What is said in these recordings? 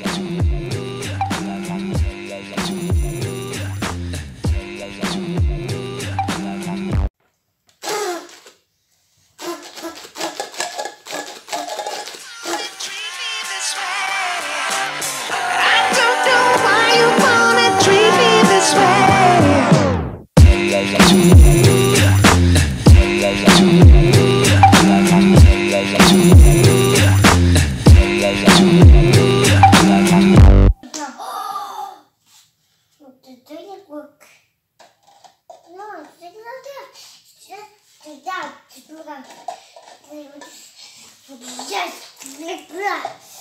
yeah. Я взять, взять.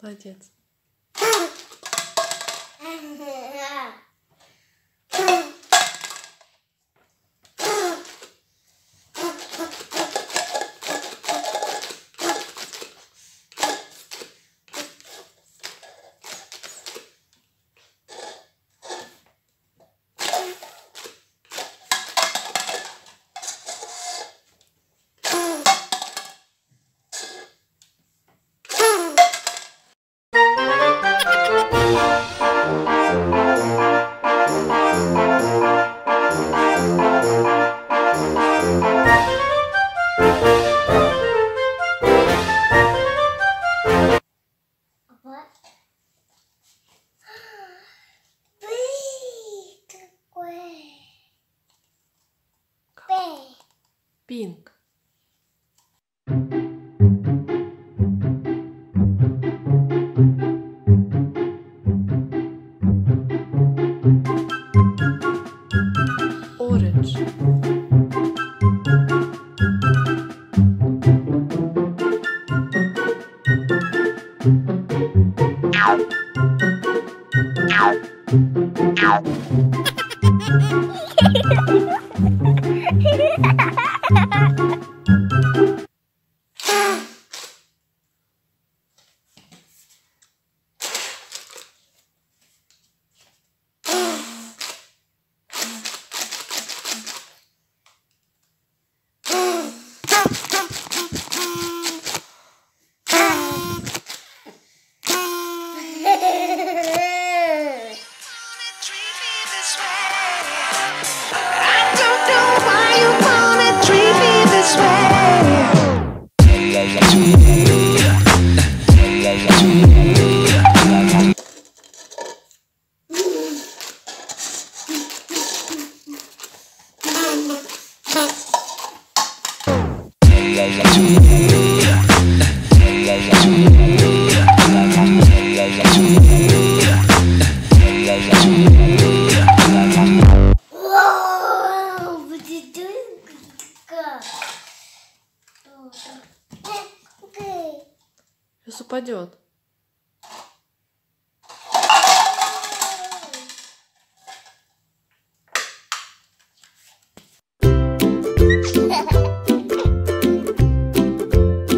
Молодец. pink. Orange. Yeah.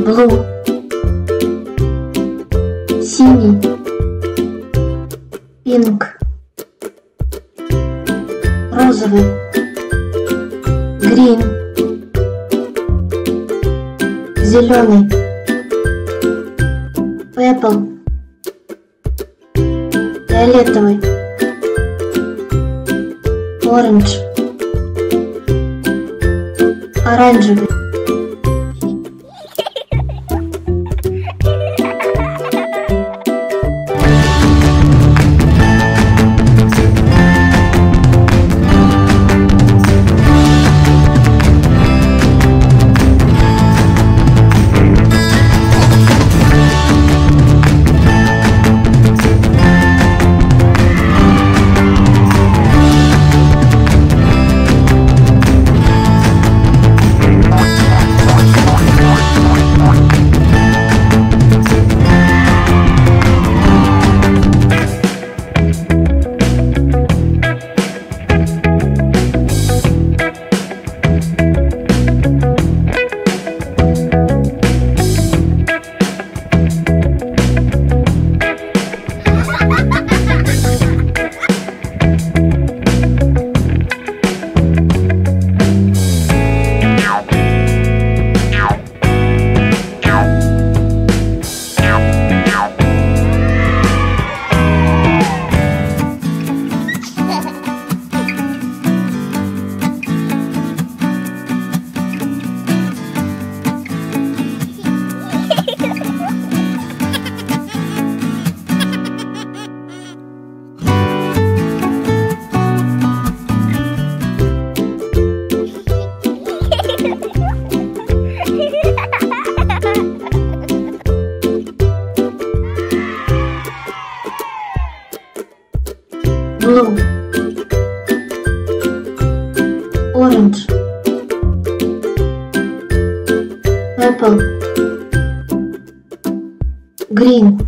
blue. Синий. Pink. Розовый. Green. Зеленый. Purple. Фиолетовый. Orange. Оранжевый. blue. Orange. Purple. Green.